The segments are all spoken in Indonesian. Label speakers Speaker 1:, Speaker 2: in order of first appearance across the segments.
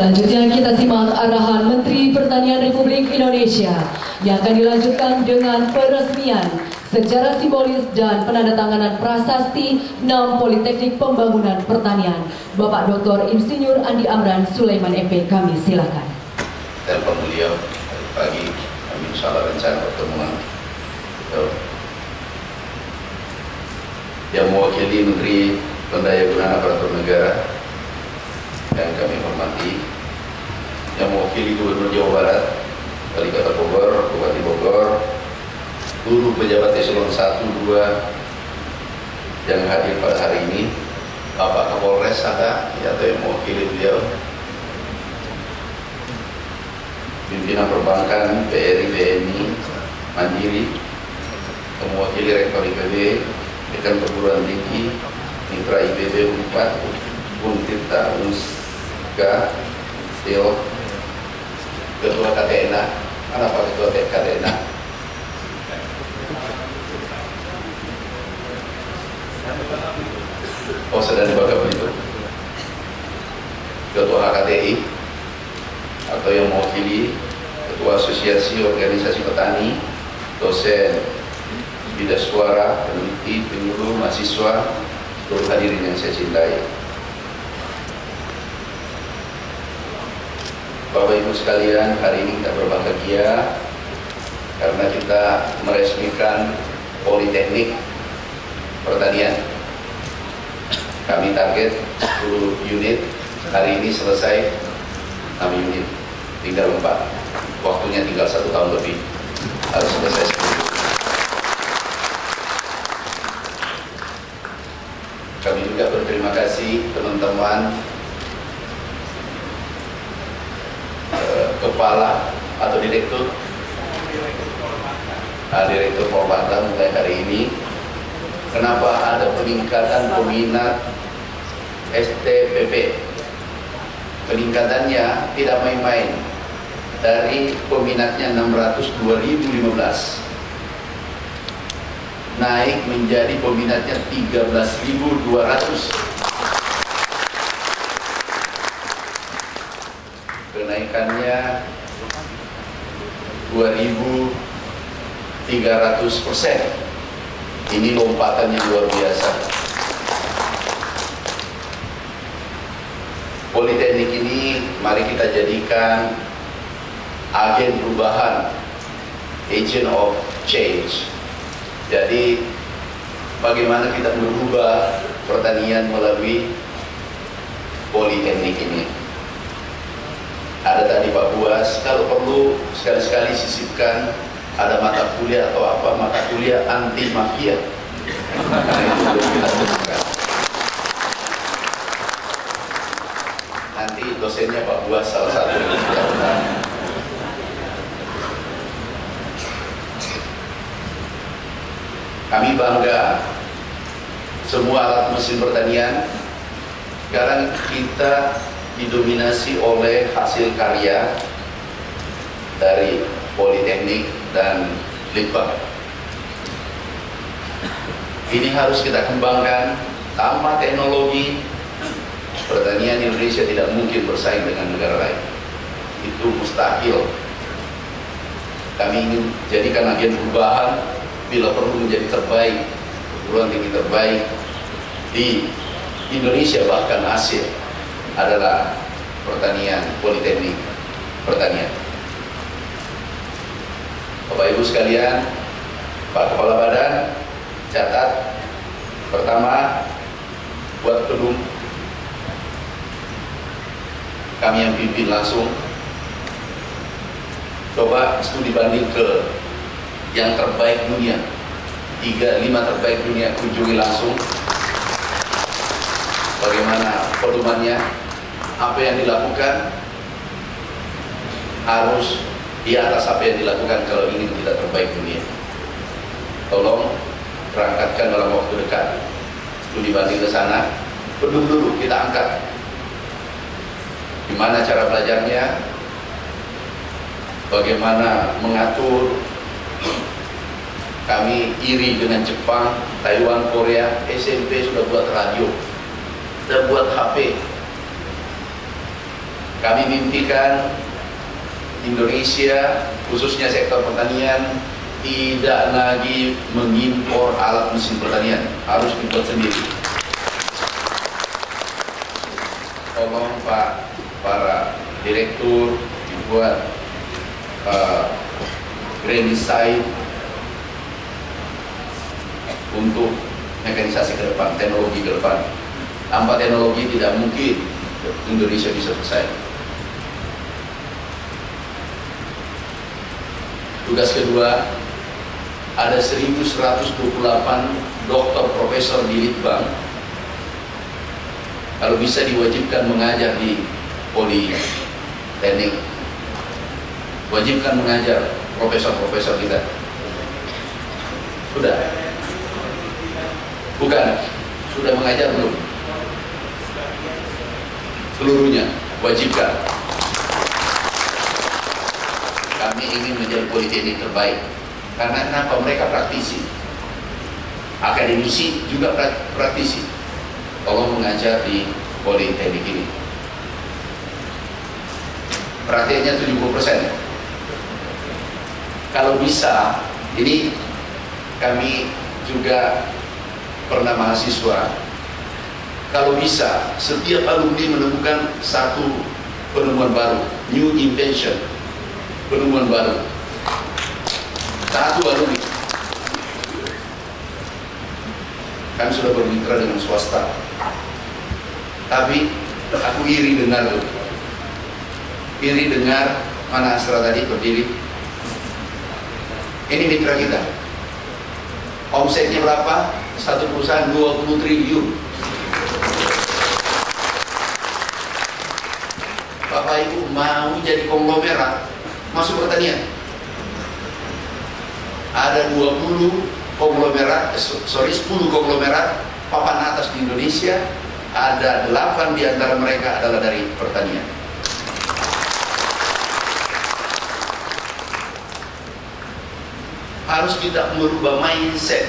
Speaker 1: Selanjutnya kita simak arahan Menteri Pertanian Republik Indonesia yang akan dilanjutkan dengan peresmian secara simbolis dan penandatanganan prasasti 6 Politeknik Pembangunan Pertanian. Bapak Dr. Insinyur Andi Amran Sulaiman MP, kami silakan.
Speaker 2: Telepon beliau pagi, kami insya Allah rencana pertemuan. Yang mewakili Menteri Pendaya Aparatur Negara yang kami hormati, yang mewakili Gubernur Jawa Barat, Wali Kota Bogor, Bupati Bogor, seluruh pejabat eselon 1, 2 yang hadir pada hari ini, Bapak Kapolres ya, atau yang mewakili beliau, pimpinan perbankan, BRI, BNI, Mandiri, mewakili Rektor IPB, dekan perguruan tinggi, mitra IPB UNPAD, Untirta, Unska, Steel, Ketua KTNA, mana Pak Ketua KTNA? Oh sedang dibaca begitu. Ketua HKTI atau yang mewakili Ketua Asosiasi Organisasi Petani, dosen, bidas suara, peneliti, penyuluh, mahasiswa, seluruh hadirin yang saya cintai. Bapak Ibu sekalian, hari ini kita berbahagia karena kita meresmikan Politeknik Pertanian. Kami target 10 unit, hari ini selesai 6 unit, tinggal 4. Waktunya tinggal satu tahun lebih, harus selesai 10 Kami juga berterima kasih teman-teman kepala atau direktur nah, direktur Polbata mulai hari ini. Kenapa ada peningkatan peminat STPP peningkatannya tidak main-main. Dari peminatnya 600 2015 naik menjadi peminatnya 13.200 kenaikannya 2.300 persen. Ini lompatan yang luar biasa. Politeknik ini mari kita jadikan agen perubahan agent of change. Jadi bagaimana kita merubah pertanian melalui politeknik ini. Ada tadi Pak Buas, kalau perlu sekali-sekali sisipkan ada mata kuliah atau apa mata kuliah anti mafia. Nanti dosennya Pak Buas salah satu. Kami bangga semua alat mesin pertanian sekarang kita didominasi oleh hasil karya dari Politeknik dan Litbang. Ini harus kita kembangkan tanpa teknologi pertanian Indonesia tidak mungkin bersaing dengan negara lain. Itu mustahil. Kami ingin jadikan agen perubahan bila perlu menjadi terbaik, perguruan tinggi terbaik di Indonesia bahkan Asia adalah pertanian politeknik pertanian. Bapak Ibu sekalian, Pak Kepala Badan, catat pertama buat gedung. Kami yang pimpin langsung. Coba studi banding ke yang terbaik dunia. Tiga lima terbaik dunia kunjungi langsung. Bagaimana pedomannya apa yang dilakukan harus di atas apa yang dilakukan kalau ingin tidak terbaik dunia. Tolong berangkatkan dalam waktu dekat. Studi banding ke sana. Peduli dulu kita angkat. Gimana cara belajarnya? Bagaimana mengatur? Kami iri dengan Jepang, Taiwan, Korea, SMP sudah buat radio, sudah buat HP. Kami mimpikan Indonesia, khususnya sektor pertanian, tidak lagi mengimpor alat mesin pertanian, harus dibuat sendiri. Tolong Pak, para direktur dibuat uh, grand design untuk mekanisasi ke depan, teknologi ke depan. Tanpa teknologi tidak mungkin Indonesia bisa bersaing. Tugas kedua, ada 1128 dokter profesor di Litbang. Kalau bisa diwajibkan mengajar di Politeknik. Wajibkan mengajar profesor-profesor kita. Sudah? Bukan? Sudah mengajar belum? Seluruhnya? Wajibkan kami ingin menjadi politeknik terbaik. Karena kenapa? Mereka praktisi. Akademisi juga praktisi. Tolong mengajar di politeknik ini. Prakteknya 70% kalau bisa ini kami juga pernah mahasiswa. Kalau bisa setiap alumni menemukan satu penemuan baru new invention penemuan baru. Satu alumni. Kami sudah bermitra dengan swasta. Tapi aku iri dengar tuh. Iri dengar mana Astra tadi berdiri. Ini mitra kita. Omsetnya berapa? Satu perusahaan 20 triliun. Bapak Ibu mau jadi konglomerat masuk pertanian. Ada 20 konglomerat, eh, sorry 10 konglomerat papan atas di Indonesia, ada 8 di antara mereka adalah dari pertanian. Harus kita merubah mindset.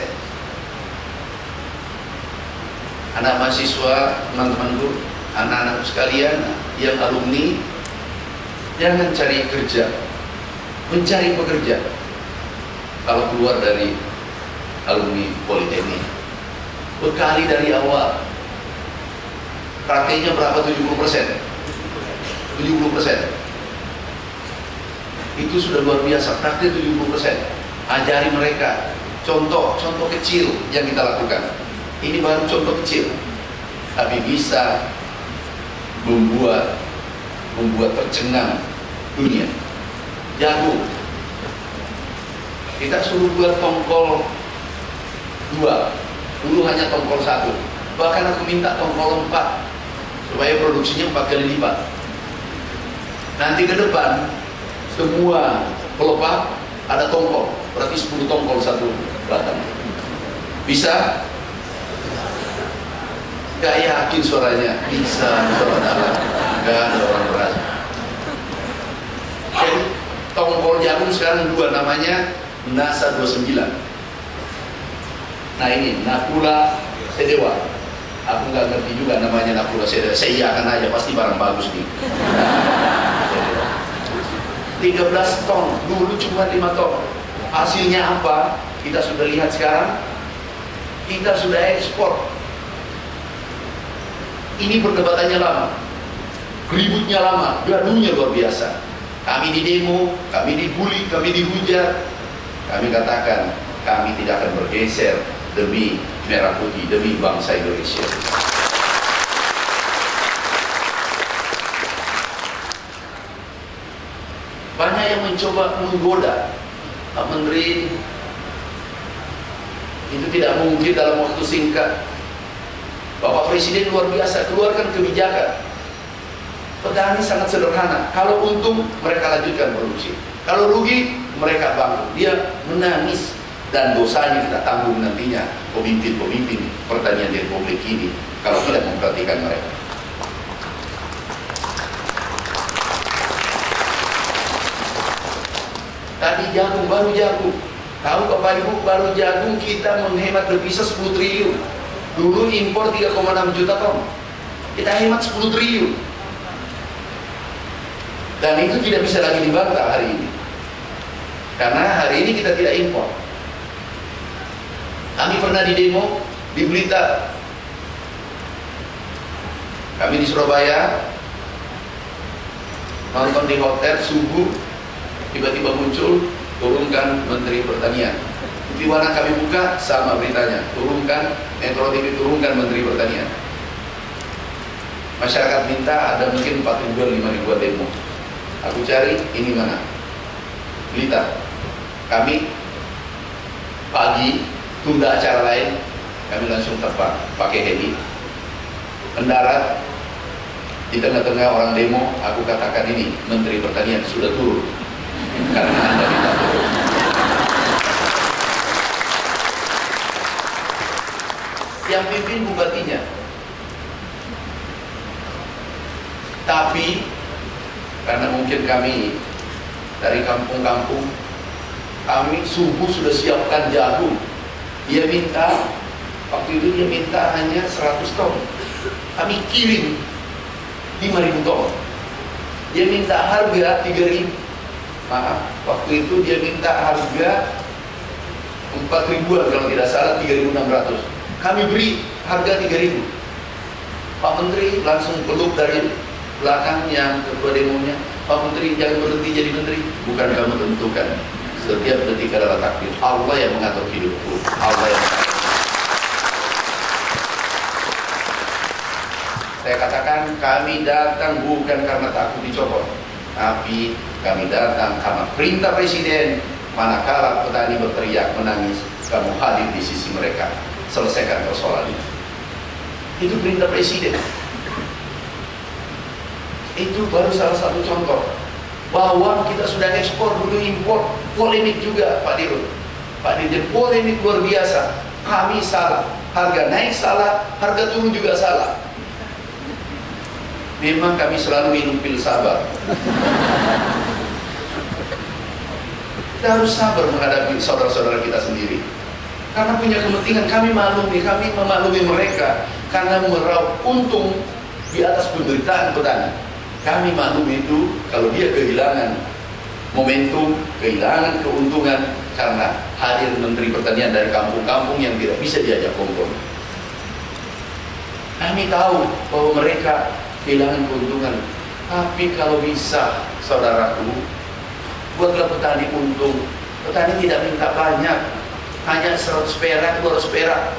Speaker 2: Anak mahasiswa, teman-temanku, anak-anak sekalian yang alumni, jangan cari kerja mencari pekerja. Kalau keluar dari alumni politeknik bekali dari awal prakteknya berapa? 70 persen. 70 persen. Itu sudah luar biasa praktek 70 persen. Ajari mereka. Contoh contoh kecil yang kita lakukan. Ini baru contoh kecil. Tapi bisa membuat membuat tercengang dunia jagung. Kita suruh buat tongkol dua dulu hanya tongkol satu. Bahkan aku minta tongkol empat supaya produksinya empat kali lipat. Nanti ke depan semua pelepah ada tongkol. Berarti 10 tongkol satu. Batang bisa? Gak yakin suaranya. Bisa gak ada orang berasa tongkol jagung sekarang dua namanya NASA 29 nah ini Nakula Sedewa. Aku nggak ngerti juga namanya Nakula Sedewa. Saya iakan aja pasti barang bagus nih. 13 ton dulu cuma 5 ton hasilnya apa? Kita sudah lihat sekarang. Kita sudah ekspor. Ini perdebatannya lama. Ributnya lama. Gaduhnya luar biasa kami di demo, kami dibully, kami dihujat. Kami katakan, kami tidak akan bergeser demi merah putih, demi bangsa Indonesia. Banyak yang mencoba menggoda Pak Menteri itu tidak mungkin dalam waktu singkat Bapak Presiden luar biasa keluarkan kebijakan Petani sangat sederhana. Kalau untung mereka lanjutkan produksi. Kalau rugi mereka bangkrut. Dia menangis dan dosanya kita tanggung nantinya pemimpin-pemimpin pertanian di Republik ini kalau tidak memperhatikan mereka. Tadi jagung baru jagung. Tahu Bapak Ibu baru jagung kita menghemat devisa 10 triliun. Dulu impor 3,6 juta ton. Kita hemat 10 triliun Dan itu tidak bisa lagi dibantah hari ini. Karena hari ini kita tidak impor. Kami pernah di demo di Blitar. Kami di Surabaya nonton di hotel subuh tiba-tiba muncul turunkan Menteri Pertanian. Di mana kami buka sama beritanya, turunkan Metro TV turunkan Menteri Pertanian. Masyarakat minta ada mungkin 4 ribuan, 5 ribuan demo. Aku cari ini mana? Blitar. Kami pagi tunda acara lain, kami langsung terbang pakai heli, mendarat di tengah-tengah orang demo. Aku katakan ini Menteri Pertanian sudah turun karena anda minta turun. Yang pimpin bupatinya, tapi karena mungkin kami dari kampung-kampung kami subuh sudah siapkan jagung. Dia minta waktu itu dia minta hanya 100 ton. Kami kirim 5000 ton. Dia minta harga 3000 maaf waktu itu dia minta harga 4 ribuan kalau tidak salah 3600 kami beri harga 3000 Pak Menteri langsung peluk dari belakang yang ketua demonya Pak Menteri jangan berhenti jadi menteri. Bukan kamu tentukan. Setiap detik adalah takdir. Allah yang mengatur hidupku. Allah yang mengatur saya katakan kami datang bukan karena takut dicopot. Tapi kami datang karena perintah presiden. Manakala petani berteriak menangis kamu hadir di sisi mereka. Selesaikan persoalan ini itu perintah presiden itu baru salah satu contoh bahwa kita sudah ekspor dulu impor polemik juga Pak Dirut. Pak Dirjen polemik luar biasa. Kami salah. Harga naik salah harga turun juga salah. Memang kami selalu minum pil sabar. Kita harus sabar menghadapi saudara-saudara kita sendiri. Karena punya kepentingan kami maklumi kami memaklumi mereka karena meraup untung di atas penderitaan petani kami maklum itu kalau dia kehilangan momentum, kehilangan keuntungan karena hadir Menteri Pertanian dari kampung-kampung yang tidak bisa diajak kompromi. Kami tahu bahwa mereka kehilangan keuntungan. Tapi kalau bisa, saudaraku, buatlah petani untung. Petani tidak minta banyak, hanya 100 perak, 200 perak.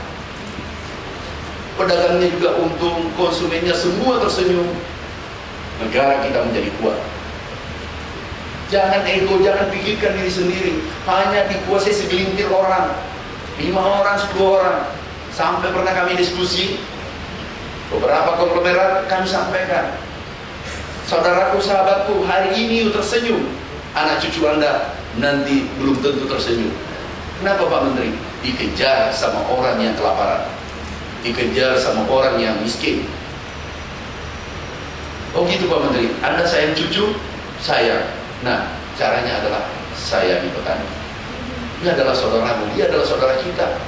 Speaker 2: Pedagangnya juga untung, konsumennya semua tersenyum negara kita menjadi kuat. Jangan ego, jangan pikirkan diri sendiri. Hanya dikuasai segelintir orang. Lima orang, sepuluh orang. Sampai pernah kami diskusi. Beberapa konglomerat kami sampaikan. Saudaraku, sahabatku, hari ini tersenyum. Anak cucu anda nanti belum tentu tersenyum. Kenapa Pak Menteri? Dikejar sama orang yang kelaparan. Dikejar sama orang yang miskin Oh gitu Pak Menteri, Anda sayang cucu, saya. Nah, caranya adalah saya petani. Ini adalah saudaramu, dia adalah saudara kita.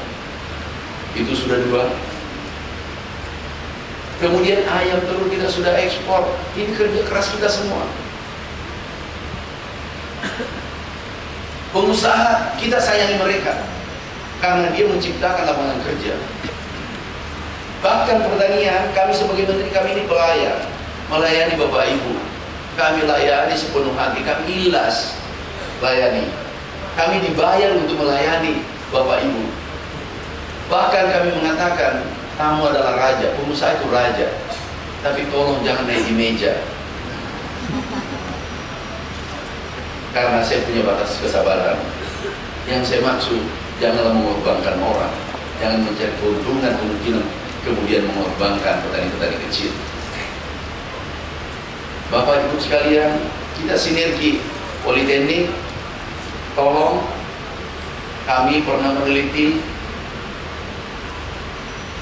Speaker 2: Itu sudah dua. Kemudian ayam telur kita sudah ekspor. Ini kerja keras kita semua. Pengusaha kita sayangi mereka karena dia menciptakan lapangan kerja. Bahkan pertanian, kami sebagai menteri kami ini pelayan melayani Bapak Ibu. Kami layani sepenuh hati, kami ilas layani. Kami dibayar untuk melayani Bapak Ibu. Bahkan kami mengatakan tamu adalah raja, pengusaha itu raja. Tapi tolong jangan naik di meja. Karena saya punya batas kesabaran. Yang saya maksud, janganlah mengorbankan orang. Jangan mencari keuntungan kemungkinan kemudian mengorbankan petani-petani kecil. Bapak Ibu sekalian, kita sinergi Politeknik, tolong kami pernah meneliti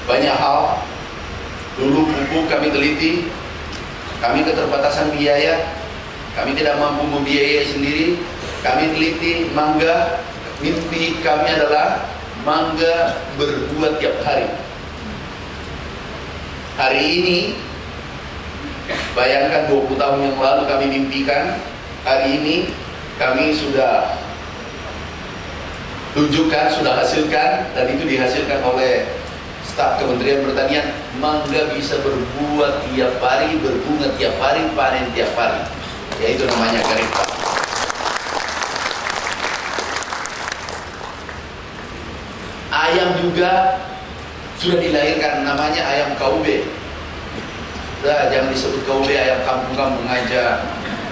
Speaker 2: banyak hal. Dulu buku kami teliti, kami keterbatasan biaya, kami tidak mampu membiayai sendiri. Kami teliti mangga, mimpi kami adalah mangga berbuat tiap hari. Hari ini Bayangkan 20 tahun yang lalu kami mimpikan, hari ini kami sudah tunjukkan, sudah hasilkan, dan itu dihasilkan oleh staf Kementerian Pertanian, mangga bisa berbuah tiap hari, berbunga tiap hari, panen tiap hari. Yaitu namanya Garipa. Ayam juga sudah dilahirkan namanya ayam KUB. Nah, jangan disebut KUB ayam kampung-kampung aja.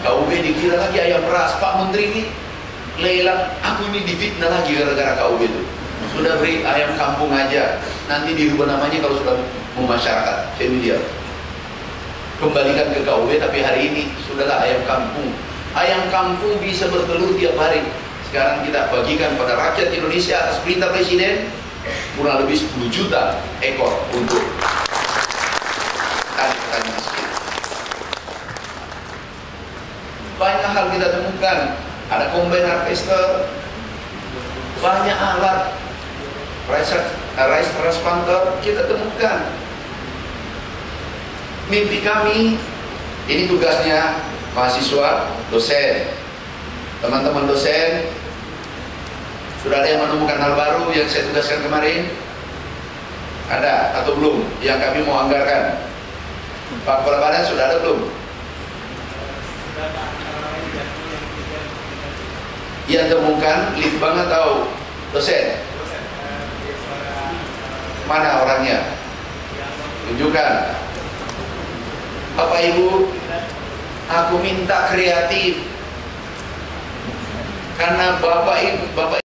Speaker 2: KUB dikira lagi ayam ras. Pak Menteri ini lelang, aku ini difitnah lagi gara-gara KUB itu. Sudah beri ayam kampung aja. Nanti dirubah namanya kalau sudah memasyarakat, familiar. Kembalikan ke KUB tapi hari ini sudahlah ayam kampung. Ayam kampung bisa bertelur tiap hari. Sekarang kita bagikan pada rakyat Indonesia atas perintah Presiden kurang lebih 10 juta ekor untuk petani-petani miskin. Banyak hal temukan. Ada combine harvester, banyak alat rice, rice transplanter kita temukan. Mimpi kami, ini tugasnya mahasiswa, dosen, teman-teman dosen, sudah ada yang menemukan hal baru yang saya tugaskan kemarin? Ada atau belum? Yang kami mau anggarkan? Pak Kepala Badan sudah ada belum? Yang temukan litbang atau dosen? Mana orangnya? Tunjukkan. Bapak Ibu, aku minta kreatif karena bapak ibu, bapak